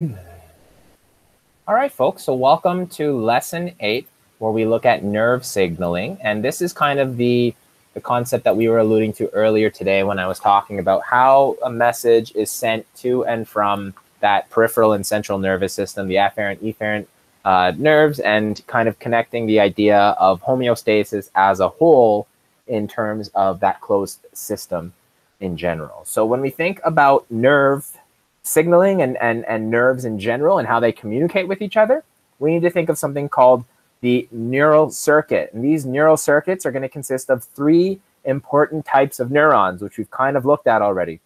All right, folks, so welcome to lesson eight, where we look at nerve signaling. And this is kind of the, the concept that we were alluding to earlier today when I was talking about how a message is sent to and from that peripheral and central nervous system, the afferent, efferent uh, nerves, and kind of connecting the idea of homeostasis as a whole in terms of that closed system in general. So when we think about nerve signaling and, and, and nerves in general and how they communicate with each other, we need to think of something called the neural circuit. And these neural circuits are going to consist of three important types of neurons, which we've kind of looked at already.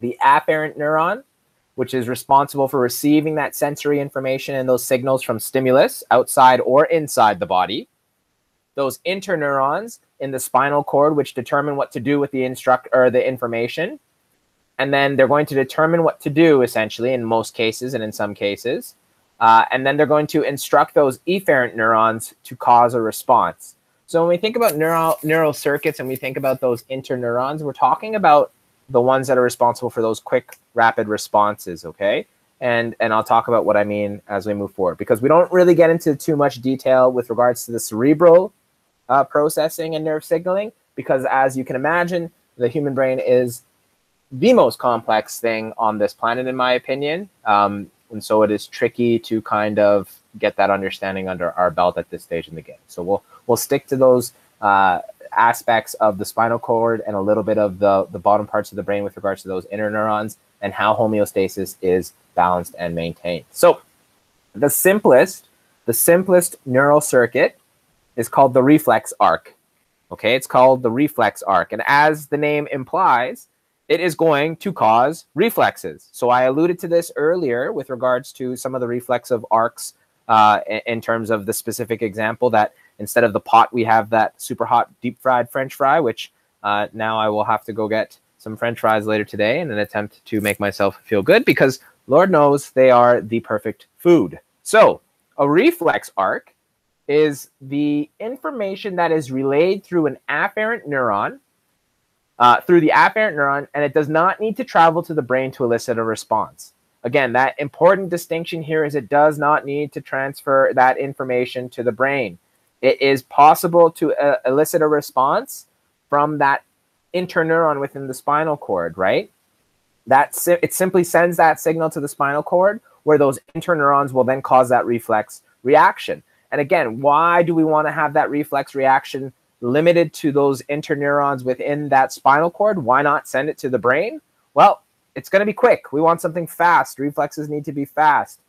The afferent neuron, which is responsible for receiving that sensory information and those signals from stimulus outside or inside the body. Those interneurons in the spinal cord, which determine what to do with the instruct or the information and then they're going to determine what to do essentially in most cases and in some cases. Uh, and then they're going to instruct those efferent neurons to cause a response. So when we think about neural neural circuits and we think about those interneurons we're talking about the ones that are responsible for those quick rapid responses okay? And and i'll talk about what i mean as we move forward because we don't really get into too much detail with regards to the cerebral uh, processing and nerve signaling because as you can imagine the human brain is the most complex thing on this planet, in my opinion. Um, and so it is tricky to kind of get that understanding under our belt at this stage in the game. So we'll we'll stick to those uh, aspects of the spinal cord and a little bit of the the bottom parts of the brain with regards to those interneurons and how homeostasis is balanced and maintained. So the simplest the simplest neural circuit is called the reflex arc. Okay, it's called the reflex arc, and as the name implies, it is going to cause reflexes. So I alluded to this earlier with regards to some of the reflexive arcs uh, in terms of the specific example that instead of the pot, we have that super hot deep fried French fry, which uh, now I will have to go get some French fries later today in an attempt to make myself feel good because Lord knows they are the perfect food. So a reflex arc is the information that is relayed through an afferent neuron uh, through the afferent neuron, and it does not need to travel to the brain to elicit a response. Again, that important distinction here is it does not need to transfer that information to the brain. It is possible to uh, elicit a response from that interneuron within the spinal cord, right? That si it simply sends that signal to the spinal cord where those interneurons will then cause that reflex reaction. And again, why do we want to have that reflex reaction limited to those interneurons within that spinal cord, why not send it to the brain? Well, it's going to be quick. We want something fast. Reflexes need to be fast.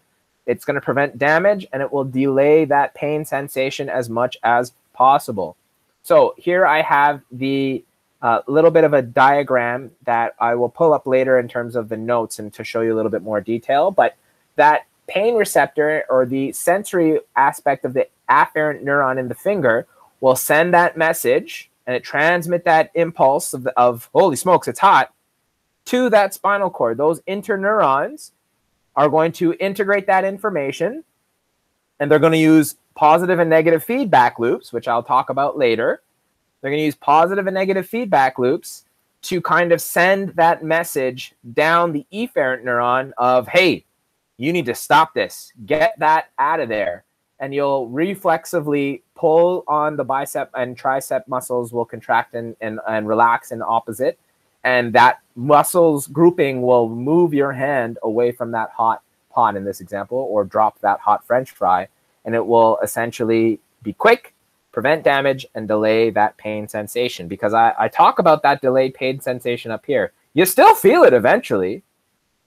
It's going to prevent damage and it will delay that pain sensation as much as possible. So here I have the uh, little bit of a diagram that I will pull up later in terms of the notes and to show you a little bit more detail. But that pain receptor or the sensory aspect of the afferent neuron in the finger will send that message and it transmit that impulse of, of holy smokes, it's hot to that spinal cord. Those interneurons are going to integrate that information and they're going to use positive and negative feedback loops, which I'll talk about later. They're going to use positive and negative feedback loops to kind of send that message down the efferent neuron of, hey, you need to stop this, get that out of there and you'll reflexively pull on the bicep and tricep muscles will contract and, and, and relax in opposite. And that muscles grouping will move your hand away from that hot pot in this example, or drop that hot French fry. And it will essentially be quick, prevent damage, and delay that pain sensation. Because I, I talk about that delayed pain sensation up here. You still feel it eventually.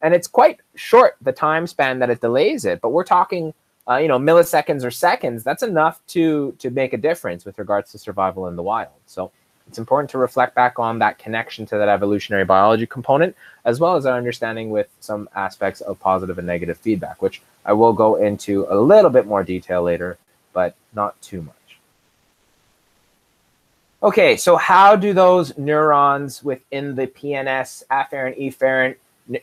And it's quite short, the time span that it delays it. But we're talking uh, you know, milliseconds or seconds, that's enough to to make a difference with regards to survival in the wild. So it's important to reflect back on that connection to that evolutionary biology component, as well as our understanding with some aspects of positive and negative feedback, which I will go into a little bit more detail later, but not too much. Okay, so how do those neurons within the PNS, afferent, efferent,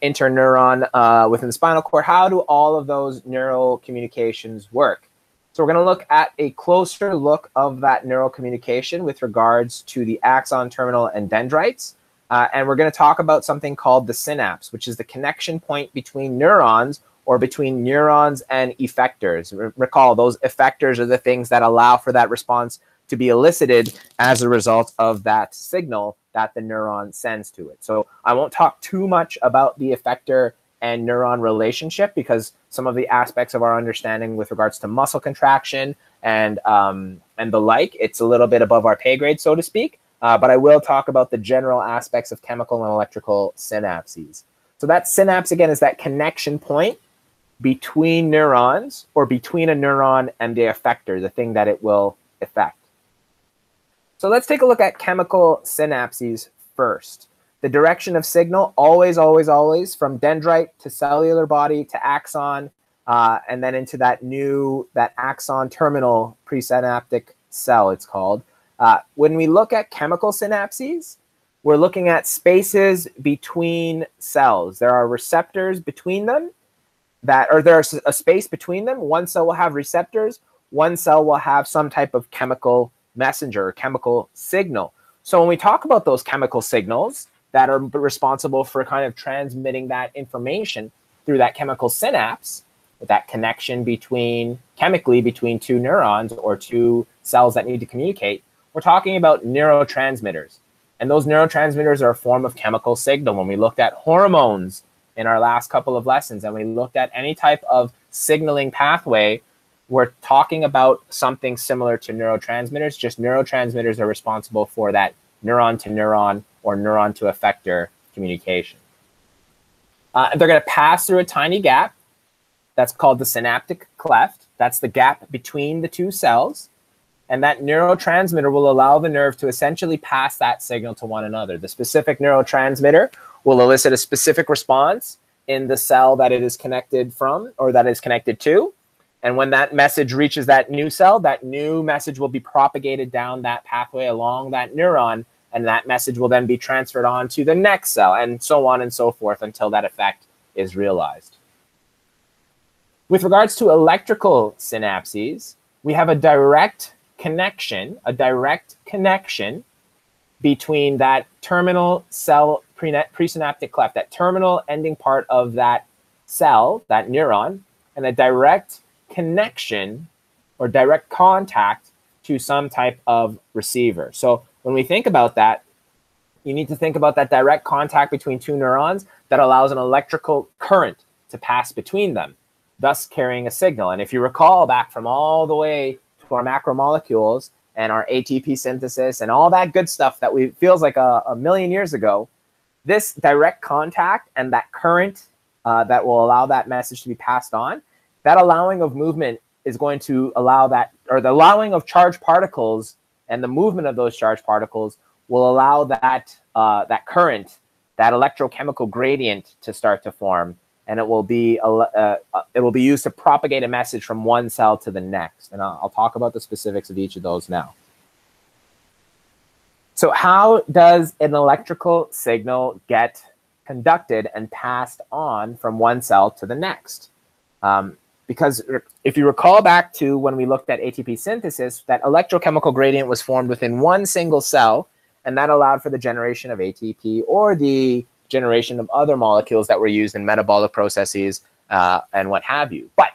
interneuron uh, within the spinal cord. How do all of those neural communications work? So we're going to look at a closer look of that neural communication with regards to the axon terminal and dendrites. Uh, and we're going to talk about something called the synapse, which is the connection point between neurons or between neurons and effectors. R- recall, those effectors are the things that allow for that response to be elicited as a result of that signal that the neuron sends to it. So I won't talk too much about the effector and neuron relationship because some of the aspects of our understanding with regards to muscle contraction and um, and the like, it's a little bit above our pay grade, so to speak. Uh, but I will talk about the general aspects of chemical and electrical synapses. So that synapse again is that connection point between neurons or between a neuron and the effector, the thing that it will affect. So let's take a look at chemical synapses first. The direction of signal, always, always, always, from dendrite to cellular body to axon, uh, and then into that new, that axon terminal presynaptic cell, it's called. Uh, when we look at chemical synapses, we're looking at spaces between cells. There are receptors between them that, or there's a space between them. One cell will have receptors, one cell will have some type of chemical messenger chemical signal. So when we talk about those chemical signals that are responsible for kind of transmitting that information through that chemical synapse, that connection between chemically between two neurons or two cells that need to communicate, we're talking about neurotransmitters. And those neurotransmitters are a form of chemical signal. When we looked at hormones in our last couple of lessons and we looked at any type of signaling pathway we're talking about something similar to neurotransmitters, just neurotransmitters are responsible for that neuron to neuron or neuron to effector communication. Uh, they're going to pass through a tiny gap. That's called the synaptic cleft. That's the gap between the two cells. And that neurotransmitter will allow the nerve to essentially pass that signal to one another. The specific neurotransmitter will elicit a specific response in the cell that it is connected from or that is connected to. And when that message reaches that new cell, that new message will be propagated down that pathway along that neuron, and that message will then be transferred on to the next cell, and so on and so forth until that effect is realized. With regards to electrical synapses, we have a direct connection, a direct connection between that terminal cell presynaptic cleft, that terminal ending part of that cell, that neuron, and a direct connection or direct contact to some type of receiver. So when we think about that, you need to think about that direct contact between two neurons that allows an electrical current to pass between them, thus carrying a signal. And if you recall back from all the way to our macromolecules and our ATP synthesis and all that good stuff that we feels like a, a million years ago, this direct contact and that current uh, that will allow that message to be passed on that allowing of movement is going to allow that, or the allowing of charged particles and the movement of those charged particles will allow that uh, that current, that electrochemical gradient to start to form, and it will be uh, uh, it will be used to propagate a message from one cell to the next. And I'll, I'll talk about the specifics of each of those now. So how does an electrical signal get conducted and passed on from one cell to the next? Um, because if you recall back to when we looked at ATP synthesis, that electrochemical gradient was formed within one single cell, and that allowed for the generation of ATP or the generation of other molecules that were used in metabolic processes uh, and what have you. But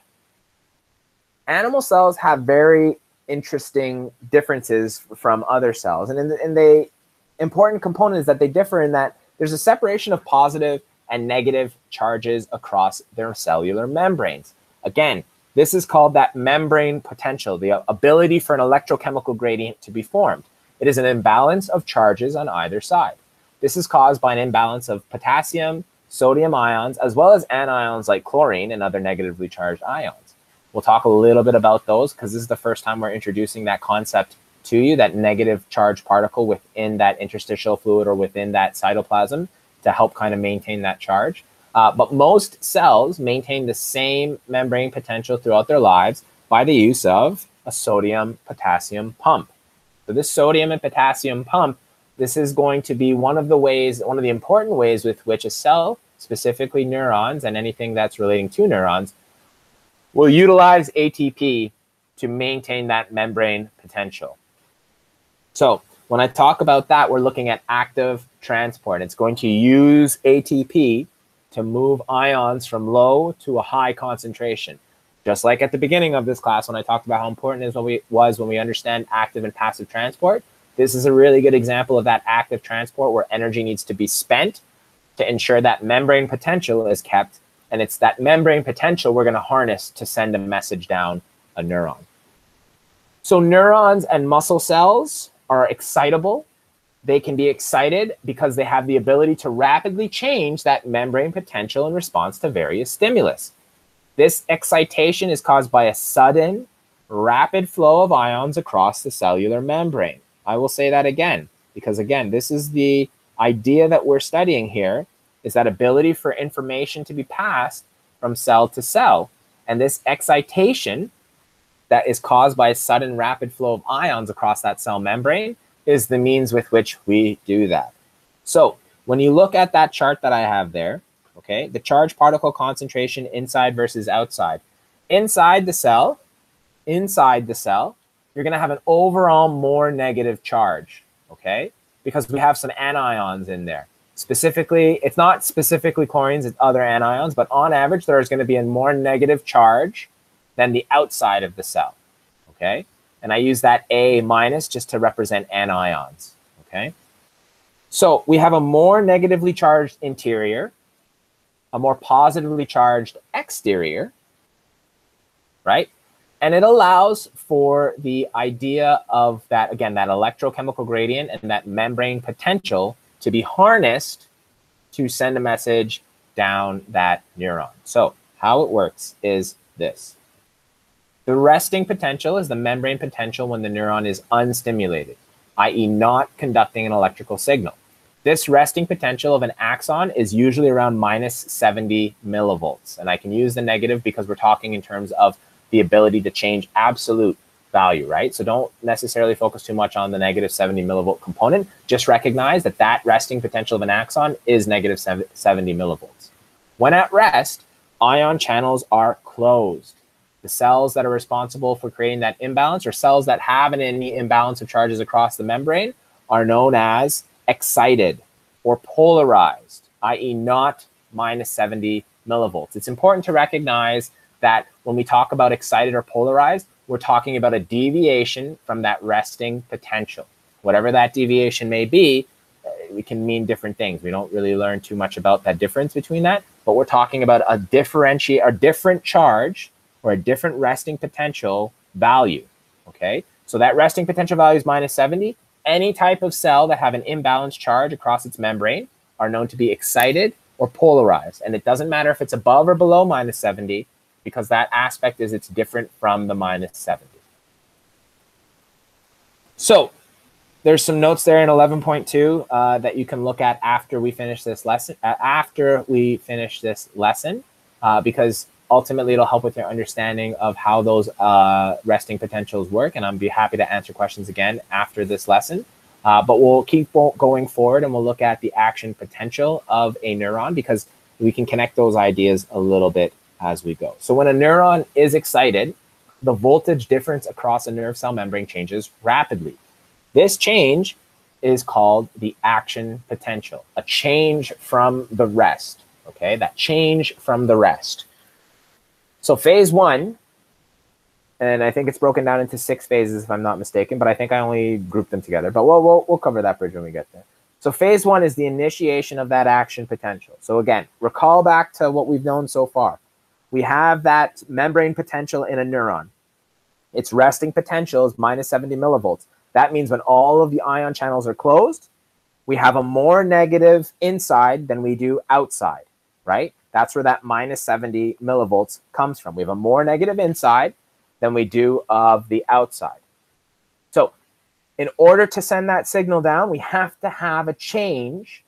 animal cells have very interesting differences from other cells. And, in the, and the important component is that they differ in that there's a separation of positive and negative charges across their cellular membranes. Again, this is called that membrane potential, the ability for an electrochemical gradient to be formed. It is an imbalance of charges on either side. This is caused by an imbalance of potassium, sodium ions, as well as anions like chlorine and other negatively charged ions. We'll talk a little bit about those because this is the first time we're introducing that concept to you, that negative charge particle within that interstitial fluid or within that cytoplasm to help kind of maintain that charge. Uh, but most cells maintain the same membrane potential throughout their lives by the use of a sodium potassium pump. So this sodium and potassium pump, this is going to be one of the ways, one of the important ways with which a cell, specifically neurons and anything that's relating to neurons, will utilize ATP to maintain that membrane potential. So when I talk about that, we're looking at active transport. It's going to use ATP to move ions from low to a high concentration. Just like at the beginning of this class when I talked about how important it we, was when we understand active and passive transport, this is a really good example of that active transport where energy needs to be spent to ensure that membrane potential is kept. And it's that membrane potential we're going to harness to send a message down a neuron. So neurons and muscle cells are excitable. They can be excited because they have the ability to rapidly change that membrane potential in response to various stimulus. This excitation is caused by a sudden, rapid flow of ions across the cellular membrane. I will say that again, because again, this is the idea that we're studying here, is that ability for information to be passed from cell to cell. And this excitation that is caused by a sudden rapid flow of ions across that cell membrane is the means with which we do that. So when you look at that chart that I have there, okay, the charge particle concentration inside versus outside. Inside the cell, inside the cell, you're going to have an overall more negative charge, okay, because we have some anions in there. Specifically, it's not specifically chlorines, it's other anions, but on average, there is going to be a more negative charge than the outside of the cell, okay? And I use that A minus just to represent anions, okay? So we have a more negatively charged interior, a more positively charged exterior, right? And it allows for the idea of that, again, that electrochemical gradient and that membrane potential to be harnessed to send a message down that neuron. So how it works is this. The resting potential is the membrane potential when the neuron is unstimulated, i.e. not conducting an electrical signal. This resting potential of an axon is usually around minus 70 millivolts. And I can use the negative because we're talking in terms of the ability to change absolute value, right? So don't necessarily focus too much on the negative 70 millivolt component. Just recognize that that resting potential of an axon is negative 70 millivolts. When at rest, ion channels are closed. The cells that are responsible for creating that imbalance or cells that have an imbalance of charges across the membrane are known as excited or polarized, i.e. not minus 70 millivolts. It's important to recognize that when we talk about excited or polarized, we're talking about a deviation from that resting potential. Whatever that deviation may be, uh, we can mean different things. We don't really learn too much about that difference between that, but we're talking about a differentiate, a different charge or a different resting potential value. Okay, so that resting potential value is minus 70. Any type of cell that have an imbalanced charge across its membrane are known to be excited or polarized. And it doesn't matter if it's above or below minus 70, because that aspect is it's different from the minus 70. So there's some notes there in 11.2 uh, that you can look at after we finish this lesson, uh, after we finish this lesson, uh, because ultimately it'll help with your understanding of how those uh, resting potentials work. And I'll be happy to answer questions again after this lesson. Uh, but we'll keep going forward and we'll look at the action potential of a neuron because we can connect those ideas a little bit as we go. So when a neuron is excited, the voltage difference across a nerve cell membrane changes rapidly. This change is called the action potential, a change from the rest. Okay, that change from the rest. So phase one, and I think it's broken down into six phases if I'm not mistaken, but I think I only grouped them together. But we'll, we'll, we'll cover that bridge when we get there. So phase one is the initiation of that action potential. So again, recall back to what we've known so far. We have that membrane potential in a neuron. Its resting potential is minus 70 millivolts. That means when all of the ion channels are closed, we have a more negative inside than we do outside, right? That's where that minus 70 millivolts comes from. We have a more negative inside than we do of the outside. So in order to send that signal down, we have to have a change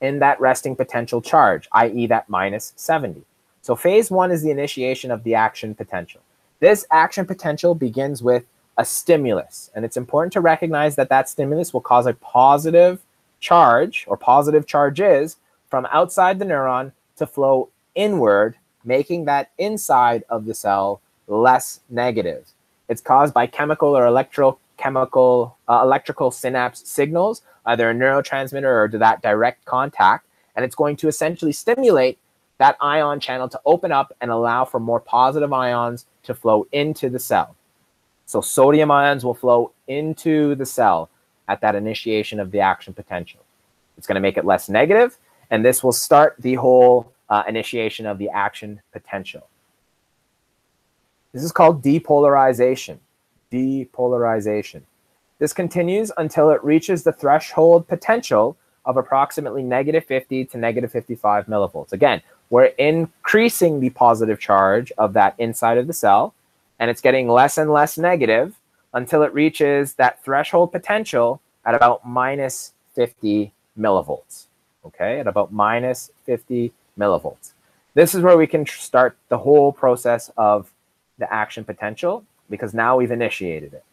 in that resting potential charge, i.e. that minus 70. So phase one is the initiation of the action potential. This action potential begins with a stimulus. And it's important to recognize that that stimulus will cause a positive charge or positive charges from outside the neuron to flow inward, making that inside of the cell less negative. It's caused by chemical or electrochemical, uh, electrical synapse signals, either a neurotransmitter or to that direct contact. and it's going to essentially stimulate that ion channel to open up and allow for more positive ions to flow into the cell. So sodium ions will flow into the cell at that initiation of the action potential. It's going to make it less negative, and this will start the whole uh, initiation of the action potential. This is called depolarization. Depolarization. This continues until it reaches the threshold potential of approximately negative 50 to negative 55 millivolts. Again, we're increasing the positive charge of that inside of the cell, and it's getting less and less negative until it reaches that threshold potential at about minus 50 millivolts. Okay, at about minus 50 millivolts. This is where we can start the whole process of the action potential because now we've initiated it.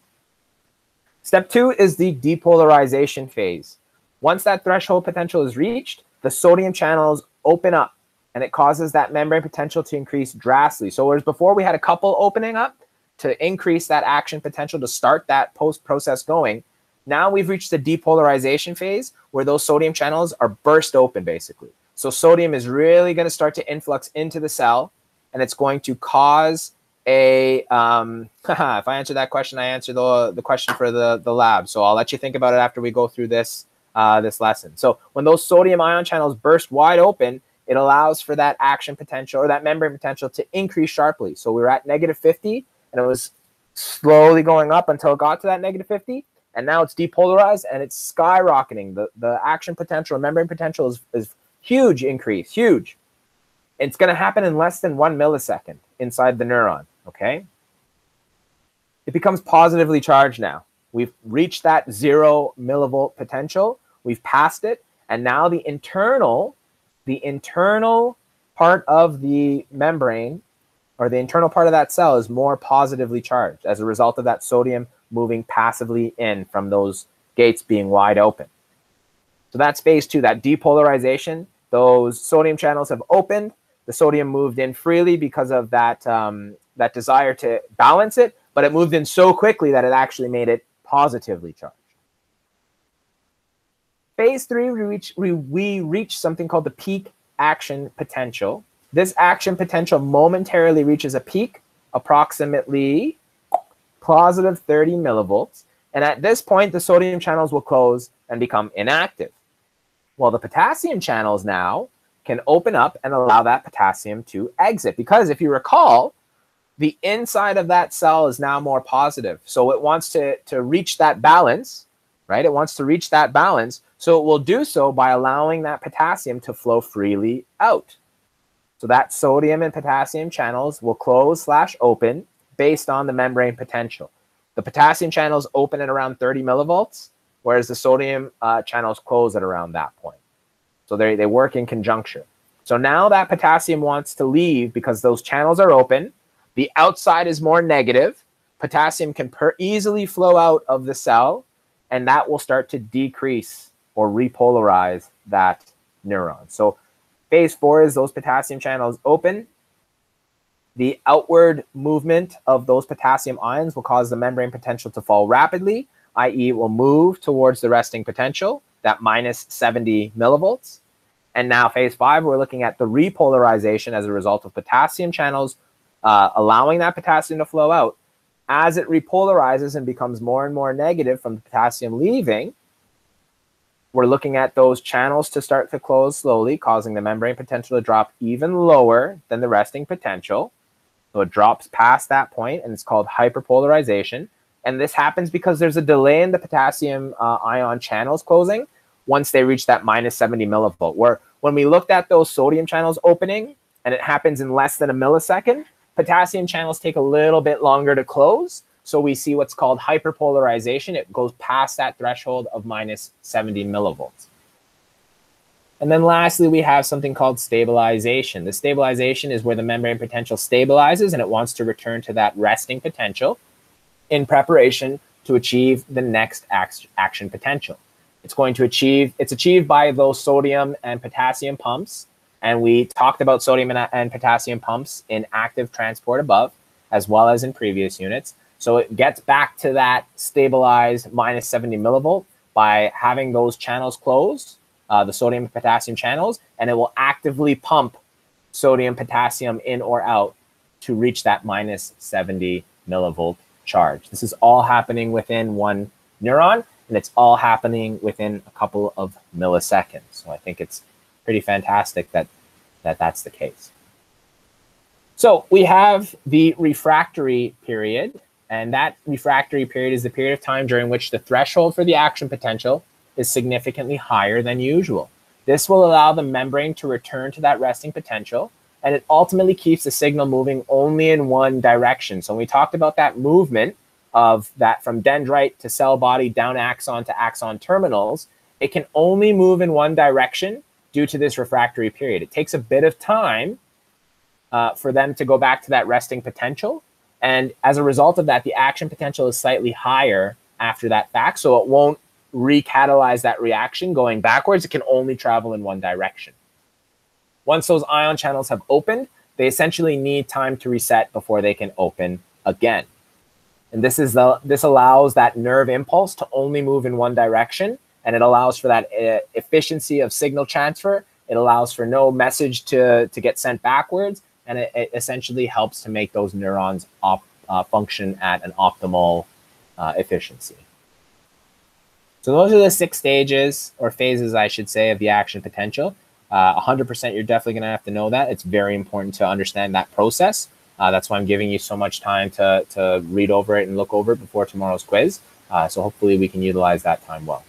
Step two is the depolarization phase. Once that threshold potential is reached, the sodium channels open up and it causes that membrane potential to increase drastically. So whereas before we had a couple opening up to increase that action potential to start that post process going, now we've reached the depolarization phase where those sodium channels are burst open basically. So sodium is really going to start to influx into the cell and it's going to cause a um, if I answer that question, I answer the the question for the the lab. So I'll let you think about it after we go through this uh, this lesson. So when those sodium ion channels burst wide open, it allows for that action potential or that membrane potential to increase sharply. So we were at negative 50 and it was slowly going up until it got to that negative 50. And now it's depolarized and it's skyrocketing. The, the action potential, membrane potential is, is huge increase, huge. It's going to happen in less than one millisecond inside the neuron, okay? It becomes positively charged now. We've reached that zero millivolt potential. We've passed it. And now the internal, the internal part of the membrane or the internal part of that cell is more positively charged as a result of that sodium moving passively in from those gates being wide open. So that's phase two, that depolarization. Those sodium channels have opened the sodium moved in freely because of that um, that desire to balance it, but it moved in so quickly that it actually made it positively charged. Phase three, we reach, we, we reach something called the peak action potential. This action potential momentarily reaches a peak, approximately positive 30 millivolts. And at this point, the sodium channels will close and become inactive. Well, the potassium channels now can open up and allow that potassium to exit. Because if you recall, the inside of that cell is now more positive. So it wants to, to reach that balance, right? It wants to reach that balance. So it will do so by allowing that potassium to flow freely out. So that sodium and potassium channels will close slash open based on the membrane potential. The potassium channels open at around 30 millivolts, whereas the sodium uh, channels close at around that point. So they, they work in conjunction. So now that potassium wants to leave because those channels are open, the outside is more negative, potassium can easily flow out of the cell, and that will start to decrease or repolarize that neuron. So phase four is those potassium channels open. The outward movement of those potassium ions will cause the membrane potential to fall rapidly, i.e. will move towards the resting potential that minus 70 millivolts. And now phase five, we're looking at the repolarization as a result of potassium channels uh, allowing that potassium to flow out. As it repolarizes and becomes more and more negative from the potassium leaving, we're looking at those channels to start to close slowly, causing the membrane potential to drop even lower than the resting potential. So it drops past that point, and it's called hyperpolarization. And this happens because there's a delay in the potassium uh, ion channels closing once they reach that minus 70 millivolt. Where when we looked at those sodium channels opening and it happens in less than a millisecond, potassium channels take a little bit longer to close. So we see what's called hyperpolarization. It goes past that threshold of minus 70 millivolts. And then lastly, we have something called stabilization. The stabilization is where the membrane potential stabilizes and it wants to return to that resting potential in preparation to achieve the next action potential. It's going to achieve, it's achieved by those sodium and potassium pumps. And we talked about sodium and, and potassium pumps in active transport above, as well as in previous units. So it gets back to that stabilized minus 70 millivolt by having those channels closed uh, the sodium and potassium channels, and it will actively pump sodium, potassium in or out to reach that minus 70 millivolt charge. This is all happening within one neuron, and it's all happening within a couple of milliseconds. So I think it's pretty fantastic that, that that's the case. So we have the refractory period, and that refractory period is the period of time during which the threshold for the action potential is significantly higher than usual. This will allow the membrane to return to that resting potential, and it ultimately keeps the signal moving only in one direction. So when we talked about that movement of that from dendrite to cell body down axon to axon terminals, it can only move in one direction due to this refractory period. It takes a bit of time uh, for them to go back to that resting potential. And as a result of that, the action potential is slightly higher after that fact. So it won't recatalyze that reaction going backwards. It can only travel in one direction. Once those ion channels have opened, they essentially need time to reset before they can open again. And this is the this allows that nerve impulse to only move in one direction, and it allows for that uh, efficiency of signal transfer. It allows for no message to to get sent backwards, and it, it essentially helps to make those neurons op, uh, function at an optimal uh, efficiency. So those are the six stages or phases, I should say, of the action potential. Uh, 100%, you're definitely going to have to know that. It's very important to understand that process. Uh, that's why I'm giving you so much time to, to read over it and look over it before tomorrow's quiz. Uh, so hopefully we can utilize that time well.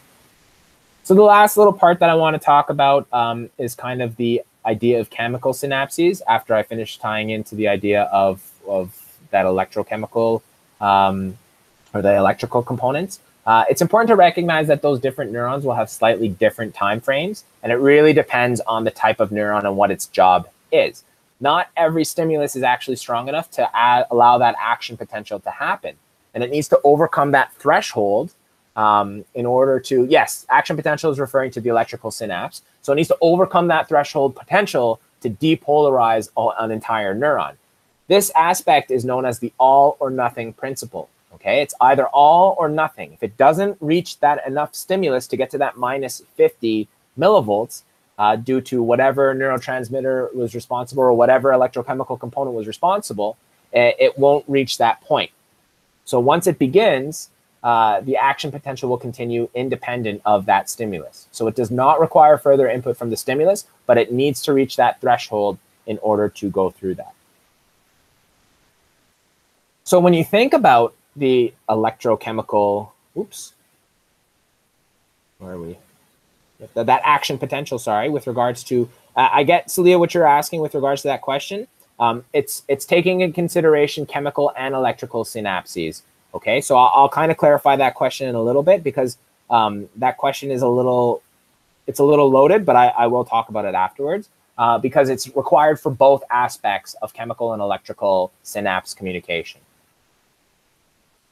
So the last little part that I want to talk about um, is kind of the idea of chemical synapses after I finish tying into the idea of, of that electrochemical um, or the electrical components. Uh, it's important to recognize that those different neurons will have slightly different time frames, and it really depends on the type of neuron and what its job is. Not every stimulus is actually strong enough to add, allow that action potential to happen, and it needs to overcome that threshold um, in order to, yes, action potential is referring to the electrical synapse. So it needs to overcome that threshold potential to depolarize an entire neuron. This aspect is known as the all or nothing principle. Okay, it's either all or nothing. If it doesn't reach that enough stimulus to get to that minus 50 millivolts uh, due to whatever neurotransmitter was responsible or whatever electrochemical component was responsible, it, it won't reach that point. So once it begins, uh, the action potential will continue independent of that stimulus. So it does not require further input from the stimulus, but it needs to reach that threshold in order to go through that. So when you think about the electrochemical, oops, where are we? That, that action potential, sorry, with regards to, uh, I get, Celia, what you're asking with regards to that question. Um, it's, it's taking in consideration chemical and electrical synapses. Okay, so I'll, I'll kind of clarify that question in a little bit because um, that question is a little, it's a little loaded, but I, I will talk about it afterwards uh, because it's required for both aspects of chemical and electrical synapse communication.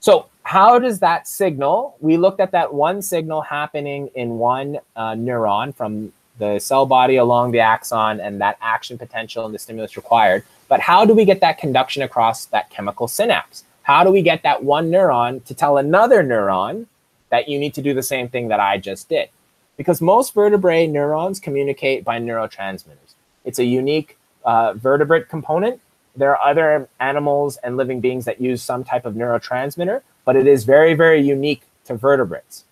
So how does that signal? We looked at that one signal happening in one uh, neuron from the cell body along the axon and that action potential and the stimulus required. But how do we get that conduction across that chemical synapse? How do we get that one neuron to tell another neuron that you need to do the same thing that I just did? Because most vertebrate neurons communicate by neurotransmitters. It's a unique uh, vertebrate component. There are other animals and living beings that use some type of neurotransmitter, but it is very, very unique to vertebrates.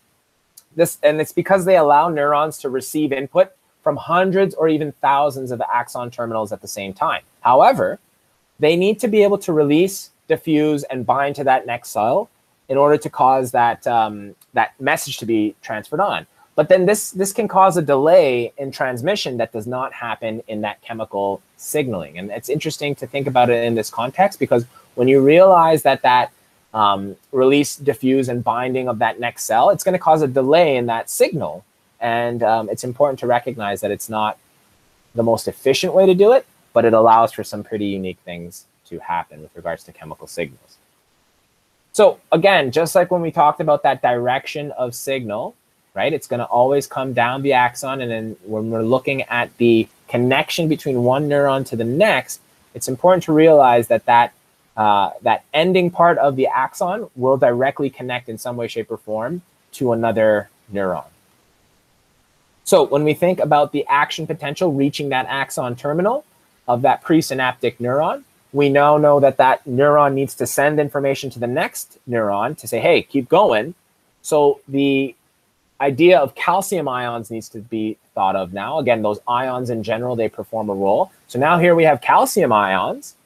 This, and it's because they allow neurons to receive input from hundreds or even thousands of the axon terminals at the same time. However, they need to be able to release diffuse, and bind to that next cell in order to cause that um, that message to be transferred on. But then this this can cause a delay in transmission that does not happen in that chemical signaling. And it's interesting to think about it in this context because when you realize that that um, release, diffuse, and binding of that next cell, it's going to cause a delay in that signal. And um, it's important to recognize that it's not the most efficient way to do it, but it allows for some pretty unique things to happen with regards to chemical signals. So again, just like when we talked about that direction of signal, right? It's going to always come down the axon. And then when we're looking at the connection between one neuron to the next, it's important to realize that that, uh, that ending part of the axon will directly connect in some way, shape, or form to another neuron. So when we think about the action potential reaching that axon terminal of that presynaptic neuron, we now know that that neuron needs to send information to the next neuron to say, hey, keep going. So the idea of calcium ions needs to be thought of now. Again, those ions in general, they perform a role. So now here we have calcium ions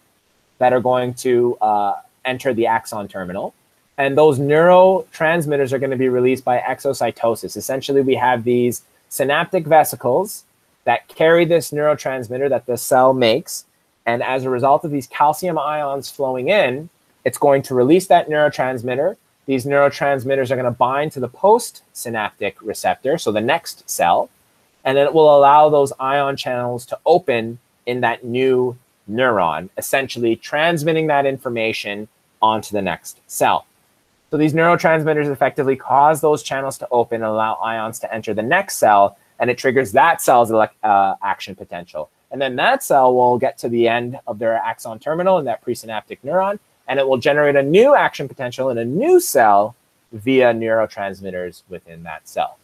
that are going to uh, enter the axon terminal. And those neurotransmitters are going to be released by exocytosis. Essentially, we have these synaptic vesicles that carry this neurotransmitter that the cell makes. And as a result of these calcium ions flowing in, it's going to release that neurotransmitter. These neurotransmitters are going to bind to the postsynaptic receptor, so the next cell, and then it will allow those ion channels to open in that new neuron, essentially transmitting that information onto the next cell. So these neurotransmitters effectively cause those channels to open and allow ions to enter the next cell, and it triggers that cell's uh, action potential. And then that cell will get to the end of their axon terminal in that presynaptic neuron, and it will generate a new action potential in a new cell via neurotransmitters within that cell.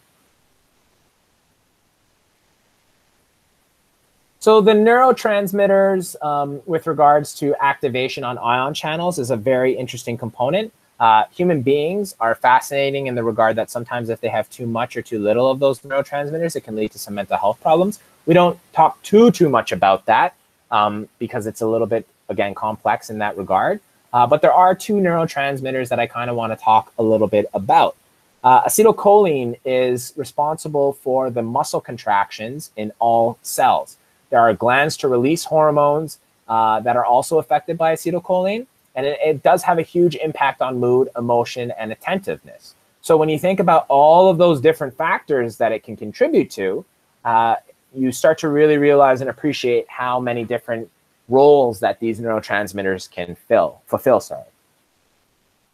So the neurotransmitters um, with regards to activation on ion channels is a very interesting component. Uh, human beings are fascinating in the regard that sometimes if they have too much or too little of those neurotransmitters, it can lead to some mental health problems. We don't talk too, too much about that um, because it's a little bit, again, complex in that regard. Uh, but there are two neurotransmitters that I kind of want to talk a little bit about. Uh, acetylcholine is responsible for the muscle contractions in all cells. There are glands to release hormones uh, that are also affected by acetylcholine. And it, it does have a huge impact on mood, emotion, and attentiveness. So when you think about all of those different factors that it can contribute to, uh, you start to really realize and appreciate how many different roles that these neurotransmitters can fill, fulfill. Sorry.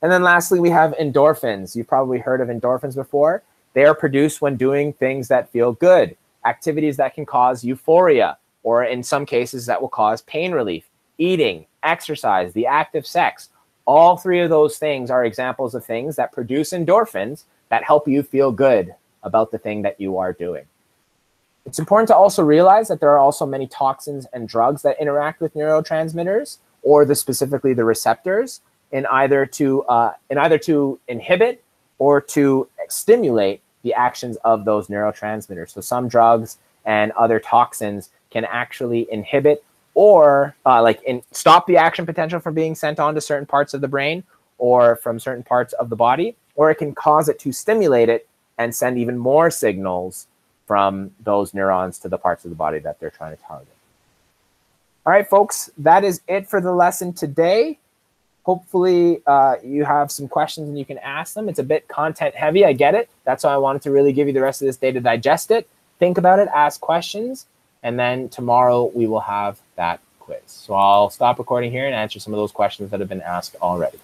And then lastly, we have endorphins. You've probably heard of endorphins before. They are produced when doing things that feel good, activities that can cause euphoria, or in some cases that will cause pain relief, eating, exercise, the act of sex. All three of those things are examples of things that produce endorphins that help you feel good about the thing that you are doing. It's important to also realize that there are also many toxins and drugs that interact with neurotransmitters or the specifically the receptors in either to uh, in either to inhibit or to stimulate the actions of those neurotransmitters. So some drugs and other toxins can actually inhibit or uh, like in, stop the action potential from being sent on to certain parts of the brain or from certain parts of the body, or it can cause it to stimulate it and send even more signals from those neurons to the parts of the body that they're trying to target. All right, folks, that is it for the lesson today. Hopefully, uh, you have some questions and you can ask them. It's a bit content heavy, I get it. That's why I wanted to really give you the rest of this day to digest it. Think about it, ask questions, and then tomorrow we will have that quiz. So I'll stop recording here and answer some of those questions that have been asked already.